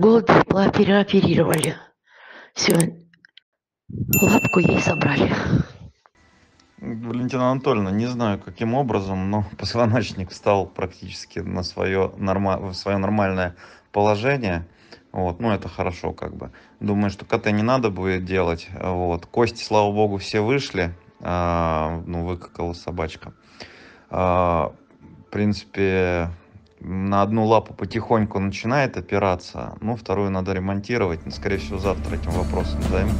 переоперировали. Все, лапку ей собрали. Валентина Анатольевна, не знаю, каким образом, но позвоночник встал практически на свое, норма... в свое нормальное положение. Вот, ну это хорошо как бы. Думаю, что КТ не надо будет делать. Вот, кости, слава богу, все вышли. А, ну, выкакала собачка. А, в принципе, на одну лапу потихоньку начинает опираться, ну, вторую надо ремонтировать. Ну, скорее всего, завтра этим вопросом займу.